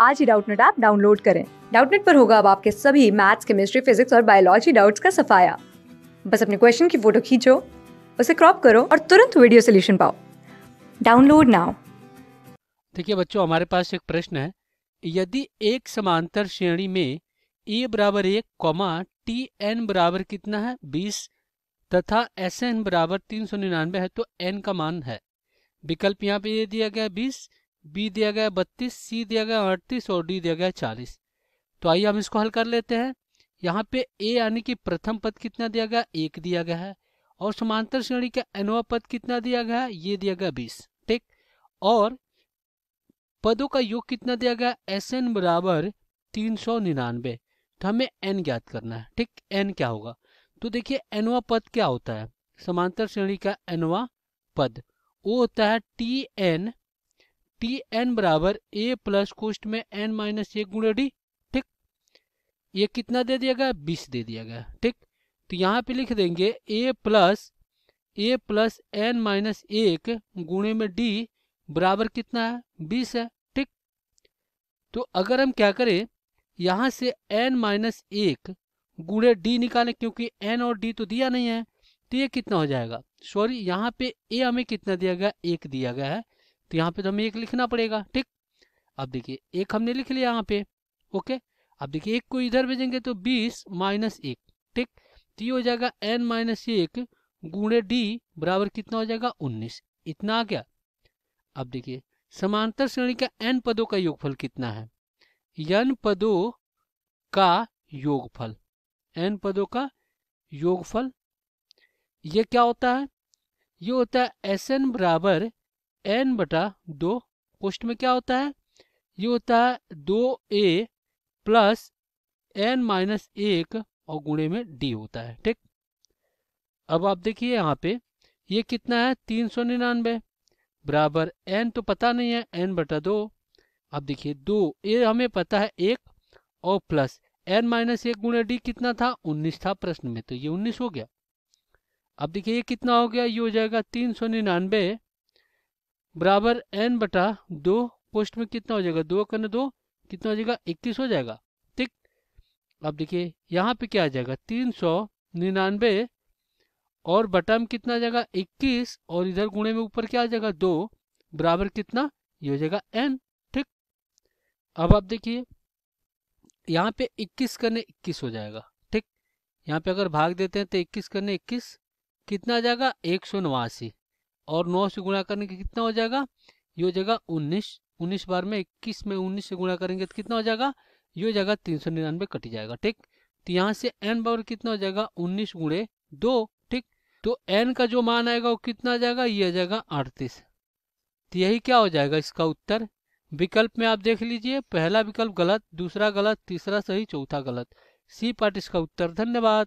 आज ही Doubtnut app download करें। डाउटनेट पर होगा अब आपके सभी मैथ्स, केमिस्ट्री, फिजिक्स और बायोलॉजी डाउट्स का सफाया। बस अपने क्वेश्चन की फ़ोटो खींचो, उसे क्रॉप करो और तुरंत वीडियो सोल्यूशन पाओ। Download now. देखिए बच्चों, हमारे पास एक प्रश्न है। यदि एक समांतर श्रेणी में ए बराबर एक कॉमा टी एन बराबर कितना है? बीस, तथा एस एन बराबर तीन सौ निन्यानवे है तो एन का मान है। विकल्प यहाँ पे ये दिया गया बीस बी दिया गया बत्तीस, सी दिया गया अड़तीस और डी दिया गया चालीस। तो आइए हम इसको हल कर लेते हैं। यहाँ पे ए यानी कि प्रथम पद कितना दिया गया? एक दिया गया है। और समांतर श्रेणी का एनवा पद कितना दिया गया? है ये दिया गया बीस। ठीक? और पदों का योग कितना दिया गया? एस एन बराबर तीन सौ निन्यानवे। तो हमें एन ज्ञात करना है। ठीक? एन क्या होगा? तो देखिए, एनवा पद क्या होता है? समांतर श्रेणी का एनवा पद। वो होता है टी एन टी एन बराबर ए प्लस कोष्ट में एन माइनस एक गुणे डी ठीक? ये कितना दे दिया गया? बीस दे दिया गया, ठीक? तो यहाँ पे लिख देंगे A plus A plus N minus एक गुणे में डी बराबर कितना है? बीस है, ठीक? तो अगर हम क्या करें, यहाँ से एन माइनस एक गुणे डी निकालें, क्योंकि एन और डी तो दिया नहीं है तो ये कितना हो जाएगा? सॉरी यहाँ पे ए हमें कितना दिया गया? एक दिया गया है। तो यहाँ पे तो हमें एक लिखना पड़ेगा, ठीक? अब देखिए, एक हमने लिख लिया यहाँ पे, ओके? अब देखिए, एक को इधर भेजेंगे तो बीस माइनस एक, ठीक? तो ये हो जाएगा एन माइनस एक गुणे डी बराबर कितना हो जाएगा? उन्नीस। इतना आ गया। अब देखिए, समांतर श्रेणी का एन पदों का योगफल कितना है? एन पदों का योगफल। एन पदों का योगफल। ये क्या होता है? ये होता है एस एन बराबर एन बटा दो पोस्ट में क्या होता है? ये होता है दो ए प्लस एन माइनस एक और गुणे में डी होता है, ठीक? अब आप देखिए यहाँ पे, ये कितना है? तीन सौ निन्यानवे बराबर एन तो पता नहीं है एन बटा दो। अब देखिए, दो ए हमें पता है एक और प्लस एन माइनस एक गुणे डी कितना था? उन्नीस था प्रश्न में तो ये उन्नीस हो गया। अब देखिए, ये कितना हो गया? ये हो जाएगा तीन सौ निन्यानवे बराबर एन बटा दो पोस्ट में कितना हो जाएगा? दो करने दो, कितना हो जाएगा? इक्कीस हो जाएगा। ठीक? अब देखिए, यहाँ पे क्या आ जाएगा? तीन सौ निन्यानवे और बटा में कितना आ जाएगा? इक्कीस और इधर गुणे में ऊपर क्या आ जाएगा? दो। बराबर कितना? ये हो जाएगा एन ठीक? अब आप देखिए, यहाँ पे इक्कीस करने इक्कीस हो जाएगा। ठीक? यहाँ पे अगर भाग देते हैं तो इक्कीस करने इक्कीस, कितना आ जाएगा? एक सौ नवासी। और नौ से गुणा करने के कितना हो जाएगा? ये हो जाएगा उन्नीस। उन्नीस बार में इक्कीस में उन्नीस से गुणा करेंगे तो कितना हो जाएगा? ये हो जाएगा तीन सौ निन्यानवे कट जाएगा, ठीक? तो यहाँ से एन बार कितना हो जाएगा? उन्नीस गुणे दो, ठीक? तो एन का जो मान आएगा वो कितना आ जाएगा? ये आ जाएगा अड़तीस। तो यही क्या हो जाएगा इसका उत्तर? विकल्प में आप देख लीजिए, पहला विकल्प गलत, दूसरा गलत, तीसरा सही, चौथा गलत। सी पार्ट इसका उत्तर। धन्यवाद।